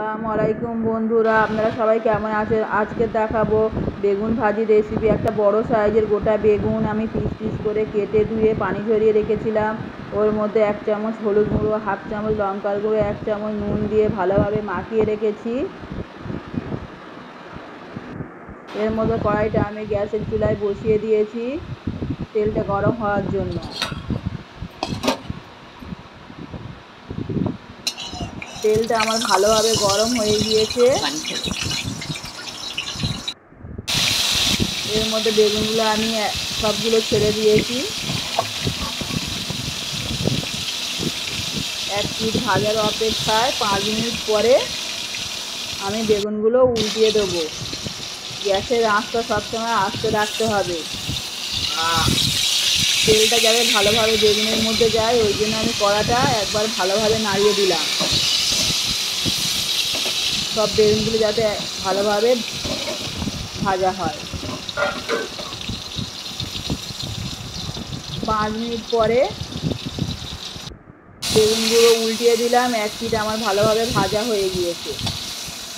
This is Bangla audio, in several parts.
আসসালামু আলাইকুম বন্ধুরা, আপনারা সবাই কেমন আছেন? আজকে দেখাবো বেগুন ভাজি রেসিপি একটা বড় সাইজের গোটা বেগুন আমি পিস পিস করে কেটে ধুয়ে পানি ঝরিয়ে রেখেছিলাম। ওর মধ্যে এক চামচ হলুদ গুঁড়ো, হাফ চামচ লঙ্কার গুঁড়ো, এক চামচ নুন দিয়ে ভালোভাবে মাখিয়ে রেখেছি। এর মধ্যে কড়াইটা আমি গ্যাসের চুলায় বসিয়ে দিয়েছি, তেলটা গরম হওয়ার জন্য। তেলটা আমার ভালোভাবে গরম হয়ে গিয়েছে। এর মধ্যে বেগুনগুলো আমি সবগুলো ছেড়ে দিয়েছি। এক পিঠ ভাজার অপেক্ষায় পাঁচ মিনিট পরে আমি বেগুনগুলো উল্টিয়ে দেবো। গ্যাসের আঁচটা সবসময় আস্তে রাখতে হবে। তেলটা যাতে ভালোভাবে বেগুনের মধ্যে যায়, ওই জন্য আমি কড়াটা একবার ভালোভাবে নাড়িয়ে দিলাম। সব বেগুনগুলো যাতে ভালোভাবে ভাজা হয়। পাঁচ মিনিট পরে বেগুনগুলো উল্টিয়ে দিলাম, এক পিঠ আমার ভালোভাবে ভাজা হয়ে গিয়েছে।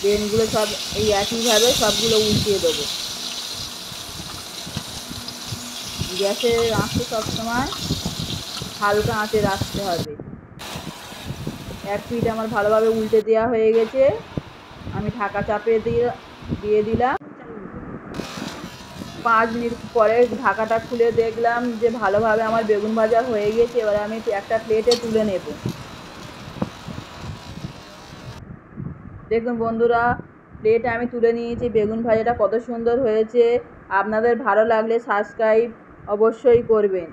বেগুনগুলো সব এই একইভাবে সবগুলো উল্টিয়ে দেবো। গ্যাসের আঁচটা সবসময় হালকা আঁচে রাখতে হবে। এক পিঠ আমার ভালোভাবে উল্টে দেওয়া হয়ে গেছে। আমি ঢাকা চাপে দিয়ে দিয়ে দিলাম। পাঁচ মিনিট পরে ঢাকাটা খুলে দেখলাম যে ভালোভাবে আমার বেগুন ভাজা হয়ে গেছে, এবার আমি একটা প্লেটে তুলে নেব। দেখুন বন্ধুরা, প্লেটে আমি তুলে নিয়েছি বেগুন ভাজাটা, কত সুন্দর হয়েছে। আপনাদের ভালো লাগলে সাবস্ক্রাইব অবশ্যই করবেন।